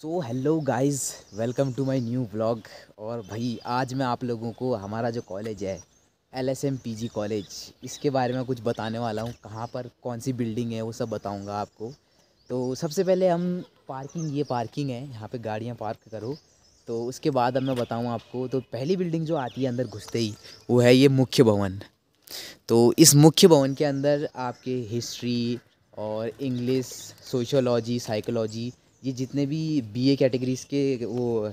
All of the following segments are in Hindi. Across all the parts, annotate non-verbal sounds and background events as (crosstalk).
So hello guys welcome to my new vlog और भाई, आज मैं आप लोगों को हमारा जो कॉलेज है L S M P G college इसके बारे में कुछ बताने वाला हूँ। कहाँ पर कौन सी बिल्डिंग है, वो सब बताऊँगा आपको। तो सबसे पहले हम पार्किंग ये पार्किंग है, यहाँ पे गाड़ियाँ पार्क करो। तो उसके बाद अब मैं बताऊँ आपको तो पहली बिल्डिंग जो आती है अंदर घुसते ही, वो है ये मुख्य भवन। तो इस मुख्य भवन के अंदर आपके हिस्ट्री और इंग्लिश सोशोलॉजी साइकोलॉजी ये जितने भी बीए कैटेगरीज़ के वो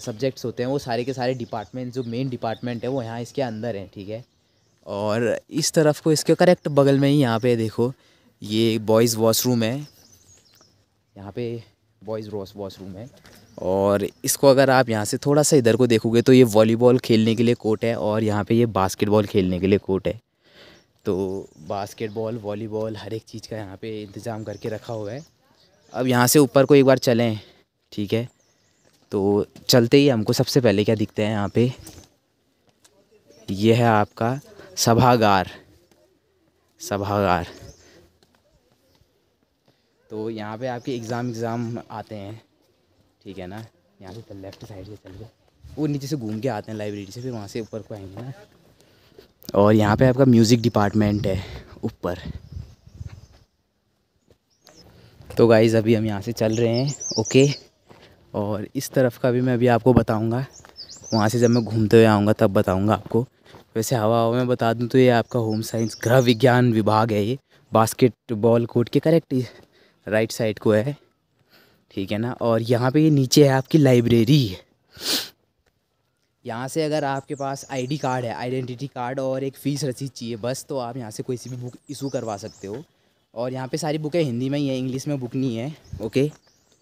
सब्जेक्ट्स होते हैं, वो सारे के सारे डिपार्टमेंट जो मेन डिपार्टमेंट है, वो यहाँ इसके अंदर हैं, ठीक है? और इस तरफ़ को इसके करेक्ट बगल में ही यहाँ पे देखो, ये बॉयज़ वॉशरूम है। यहाँ पे बॉयज़ वॉश वॉशरूम है। और इसको अगर आप यहाँ से थोड़ा सा इधर को देखोगे तो ये वॉलीबॉल खेलने के लिए कोर्ट है और यहाँ पे ये बास्केटबॉल खेलने के लिए कोर्ट है। तो बास्केटबॉल वॉलीबॉल हर एक चीज़ का यहाँ पे इंतज़ाम करके रखा हुआ है। अब यहाँ से ऊपर को एक बार चलें, ठीक है? तो चलते ही हमको सबसे पहले क्या दिखते हैं यहाँ पे? ये है आपका सभागार सभागार। तो यहाँ पे आपके एग्ज़ाम एग्ज़ाम आते हैं, ठीक है ना? यहाँ से लेफ़्ट साइड से चल के। वो नीचे से घूम के आते हैं लाइब्रेरी से, फिर वहाँ से ऊपर को आएँगे ना। और यहाँ पे आपका म्यूज़िक डिपार्टमेंट है, ऊपर। तो गाइज़ अभी हम यहाँ से चल रहे हैं ओके और इस तरफ़ का भी मैं अभी आपको बताऊँगा। वहाँ से जब मैं घूमते हुए आऊँगा, तब बताऊँगा आपको। वैसे हवा हवा में बता दूँ तो ये आपका होम साइंस गृह विज्ञान विभाग है ये। बास्केटबॉल कोर्ट के करेक्ट राइट साइड को है। ठीक है ना? और यहाँ पे ये नीचे है आपकी लाइब्रेरी यहाँ से अगर आपके पास आईडी कार्ड है आइडेंटिटी कार्ड और एक फ़ीस रसीद चाहिए, बस तो आप यहाँ से कोई सी भी बुक इशू करवा सकते हो। और यहाँ पे सारी बुकें हिंदी में ही है, इंग्लिश में बुक नहीं है। ओके,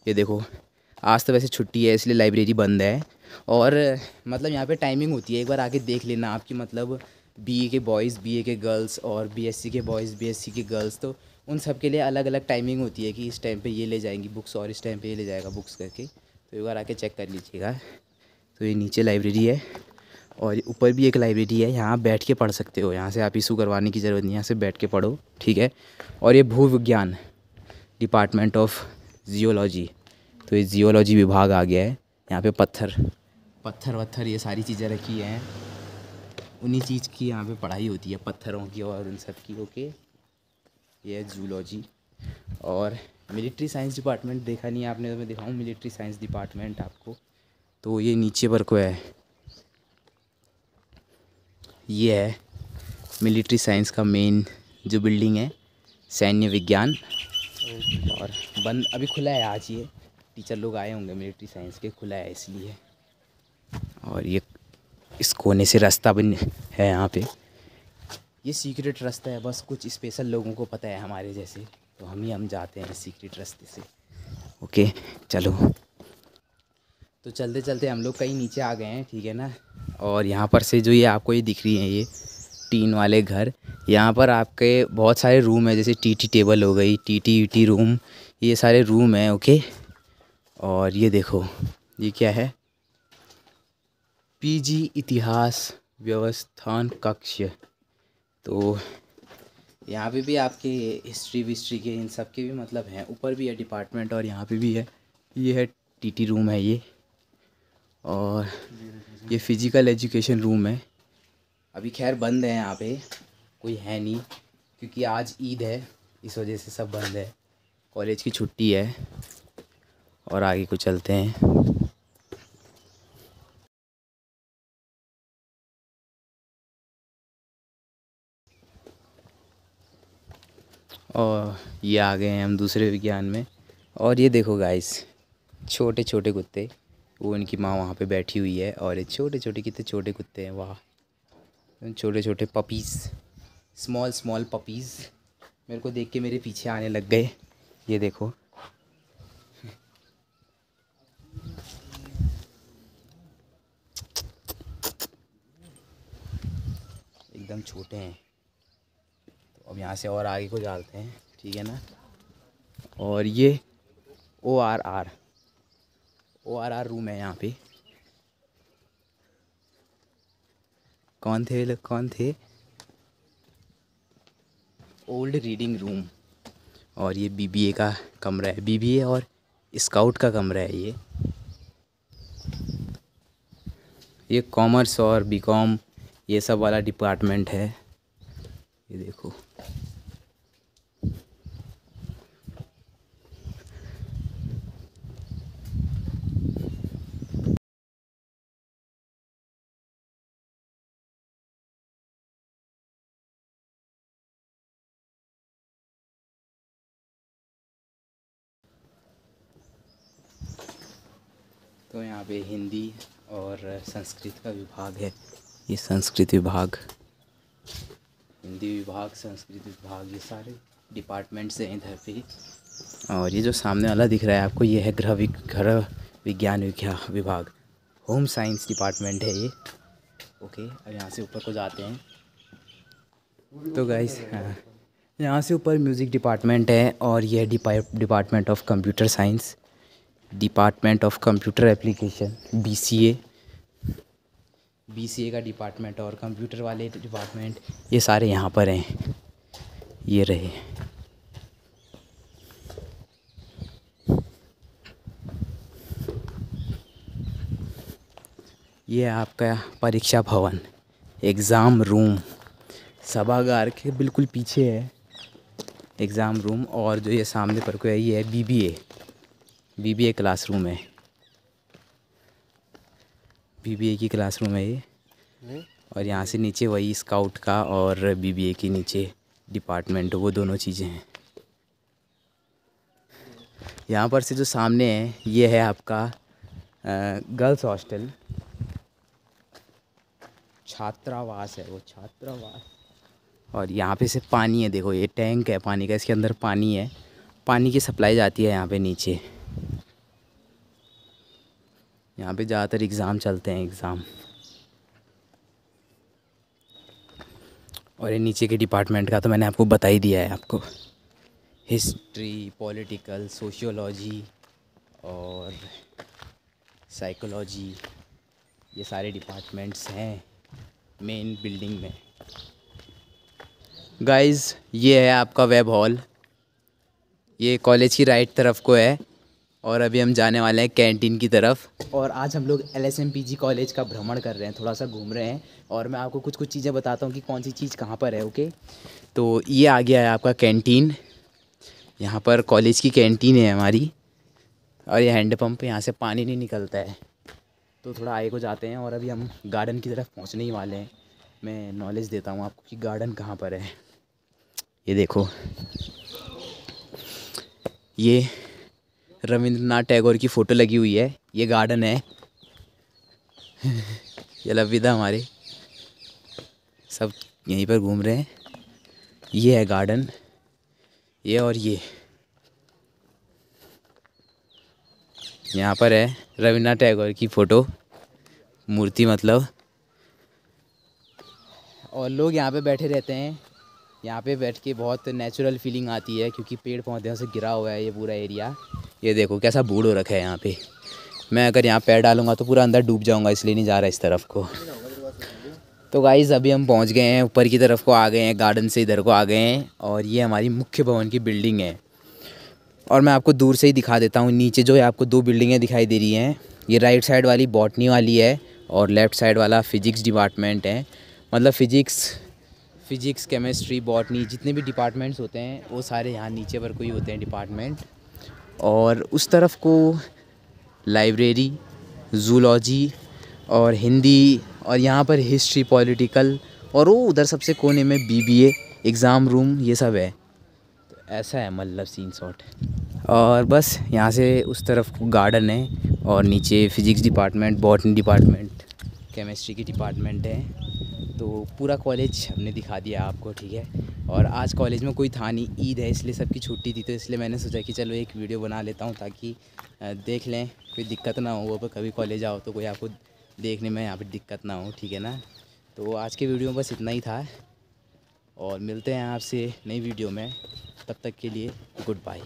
ये देखो, आज तो वैसे छुट्टी है, इसलिए लाइब्रेरी बंद है। और मतलब यहाँ पे टाइमिंग होती है, एक बार आके देख लेना आपकी मतलब बीए के बॉयज़ बीए के गर्ल्स और बीएससी के बॉयज़ बीएससी के गर्ल्स तो उन सब के लिए अलग अलग टाइमिंग होती है कि इस टाइम पे ये ले जाएँगी बुक्स और इस टाइम पे ये ले जाएगा बुक्स करके। तो एक बार आके चेक कर लीजिएगा। तो ये नीचे लाइब्रेरी है। और ऊपर भी एक लाइब्रेरी है, यहाँ बैठ के पढ़ सकते हो। यहाँ से आप इशू करवाने की ज़रूरत नहीं यहाँ से बैठ के पढ़ो, ठीक है? और ये भू विज्ञान डिपार्टमेंट ऑफ़ जियोलॉजी तो ये जियोलॉजी विभाग आ गया है, यहाँ पे पत्थर पत्थर वत्थर ये सारी चीज़ें रखी हैं। उन्हीं चीज़ की यहाँ पे पढ़ाई होती है, पत्थरों की और उन सब की, ओके? ये है जूलॉजी और मिलिट्री साइंस डिपार्टमेंट देखा नहीं आपने तो मैं दिखाऊँ मिलिट्री साइंस डिपार्टमेंट आपको। तो ये नीचे पर को है ये है मिलिट्री साइंस का मेन जो बिल्डिंग है, सैन्य विज्ञान। और बंद अभी खुला है आज ये। टीचर लोग आए होंगे मिलिट्री साइंस के, खुला है इसलिए। और ये, इस कोने से रास्ता बन है यहाँ पे। ये सीक्रेट रास्ता है, बस कुछ स्पेशल लोगों को पता है हमारे जैसे। तो हम ही, हम जाते हैं सीक्रेट रास्ते से। ओके, चलो। तो चलते चलते हम लोग कहीं नीचे आ गए हैं, ठीक है ना? और यहाँ पर से जो ये आपको ये दिख रही है ये टीन वाले घर, यहाँ पर आपके बहुत सारे रूम है, जैसे टी टी टेबल हो गई, टी टी टी रूम ये सारे रूम हैं ओके और ये देखो, ये क्या है? पीजी इतिहास व्यवस्थान कक्ष। तो यहाँ पे भी आपके हिस्ट्री विस्ट्री के इन सब के भी मतलब हैं, ऊपर भी है डिपार्टमेंट और यहाँ पे भी है। ये है टीटी रूम है ये। और ये फ़िज़िकल एजुकेशन रूम है। अभी खैर बंद है यहाँ पे, कोई है नहीं, क्योंकि आज ईद है, इस वजह से सब बंद है। कॉलेज की छुट्टी है, और आगे को चलते हैं। और ये आ गए हैं हम दूसरे विज्ञान में। और ये देखो गाइस छोटे छोटे कुत्ते। वो इनकी माँ वहाँ पे बैठी हुई है और छोटे छोटे कितने छोटे कुत्ते हैं, वाह। छोटे छोटे पपीज़ स्मॉल स्मॉल पपीज़ मेरे को देख के मेरे पीछे आने लग गए। ये देखो। एकदम छोटे हैं। तो अब यहाँ से और आगे को डालते हैं, ठीक है ना? और ये O R R O R R room है यहाँ पे। कौन थे लोग? कौन थे? ओल्ड रीडिंग रूम और ये बीबीए का कमरा है। बीबीए और स्काउट का कमरा है ये। ये कॉमर्स और बीकॉम ये सब वाला डिपार्टमेंट है। ये देखो। तो यहाँ पे हिंदी और संस्कृत का विभाग है। ये संस्कृत विभाग, हिंदी विभाग, संस्कृत विभाग, ये सारे डिपार्टमेंट्स हैं इधर पे। और ये जो सामने वाला दिख रहा है आपको, ये है गृह गृह विज्ञान विभाग। होम साइंस डिपार्टमेंट है ये। ओके अब यहाँ से ऊपर को जाते हैं। तो गाइस हाँ यहाँ से ऊपर म्यूज़िक डिपार्टमेंट है और यह department of computer science department of computer application B C A B C A का डिपार्टमेंट और कंप्यूटर वाले डिपार्टमेंट, ये सारे यहाँ पर हैं। ये रहे। ये आपका परीक्षा भवन एग्ज़ाम रूम सभागार के बिल्कुल पीछे है। एग्ज़ाम रूम और जो ये सामने पर को है, ये है BBA B A B B A classroom है। बी बी ए की क्लासरूम है ये। और यहाँ से नीचे वही स्काउट का और बीबीए के नीचे डिपार्टमेंट वो दोनों चीज़ें हैं। यहाँ पर से जो सामने है ये है आपका गर्ल्स हॉस्टल। छात्रावास है वो छात्रावास। और यहाँ पे से पानी है देखो ये टैंक है पानी का इसके अंदर पानी है। पानी की सप्लाई जाती है यहाँ पे नीचे। यहाँ पे ज़्यादातर एग्ज़ाम चलते हैं, एग्ज़ाम। और ये नीचे के डिपार्टमेंट का तो मैंने आपको बता ही दिया है आपको। हिस्ट्री, पॉलिटिकल, सोशियोलॉजी और साइकोलॉजी, ये सारे डिपार्टमेंट्स हैं मेन बिल्डिंग में। गाइस, ये है आपका वेब हॉल। ये कॉलेज की राइट तरफ़ को है। और अभी हम जाने वाले हैं कैंटीन की तरफ़। और आज हम लोग L S M P G college का भ्रमण कर रहे हैं थोड़ा सा घूम रहे हैं। और मैं आपको कुछ कुछ चीज़ें बताता हूँ कि कौन सी चीज़ कहाँ पर है ओके तो ये आ गया है आपका कैंटीन। यहाँ पर कॉलेज की कैंटीन है हमारी। और ये हैंड पम्प यहाँ से पानी नहीं निकलता है। तो थोड़ा आगे को जाते हैं और अभी हम गार्डन की तरफ़ पहुँचने ही वाले हैं। मैं नॉलेज देता हूँ आपको कि गार्डन कहाँ पर है। ये देखो। ये रविंद्रनाथ टैगोर की फ़ोटो लगी हुई है। ये गार्डन है। (laughs) ये लविदा हमारे। सब यहीं पर घूम रहे हैं। ये है गार्डन। ये और ये। यहाँ पर है रविन्द्रनाथ टैगोर की फ़ोटो। मूर्ति मतलब। और लोग यहाँ पे बैठे रहते हैं। यहाँ पे बैठ के बहुत नेचुरल फीलिंग आती है, क्योंकि पेड़ पौधों से गिरा हुआ है ये पूरा एरिया ये देखो कैसा बूढ़ हो रखा है यहाँ पे। मैं अगर यहाँ पैर डालूँगा तो पूरा अंदर डूब जाऊँगा, इसलिए नहीं जा रहा इस तरफ़ को। तो गाइज़ अभी हम पहुँच गए हैं ऊपर की तरफ़ को, आ गए हैं गार्डन से इधर को आ गए हैं, और ये हमारी मुख्य भवन की बिल्डिंग है। और मैं आपको दूर से ही दिखा देता हूँ, नीचे जो है आपको दो बिल्डिंगें दिखाई दे रही हैं। ये राइट साइड वाली बॉटनी वाली है, और लेफ़्ट साइड वाला फ़िज़िक्स डिपार्टमेंट है। मतलब फ़िज़िक्स फ़िज़िक्स, केमिस्ट्री, बॉटनी, जितने भी डिपार्टमेंट्स होते हैं, वो सारे यहाँ नीचे पर कोई होते हैं डिपार्टमेंट और उस तरफ़ को लाइब्रेरी जूलॉजी और हिंदी और यहाँ पर हिस्ट्री पॉलिटिकल और वो उधर सबसे कोने में बीबीए एग्ज़ाम रूम ये सब है। तो ऐसा है मतलब सीन शॉट और बस यहाँ से उस तरफ़ गार्डन है और नीचे physics department botany department chemistry की डिपार्टमेंट है। तो पूरा कॉलेज हमने दिखा दिया आपको, ठीक है? और आज कॉलेज में कोई था नहीं, ईद है, इसलिए सबकी छुट्टी थी तो इसलिए मैंने सोचा कि चलो एक वीडियो बना लेता हूँ ताकि देख लें, कोई दिक्कत ना हो। पर कभी कॉलेज आओ तो कोई आपको देखने में यहाँ पर दिक्कत ना हो, ठीक है ना? तो आज के वीडियो में बस इतना ही था और मिलते हैं आपसे नई वीडियो में। तब तक के लिए गुड बाय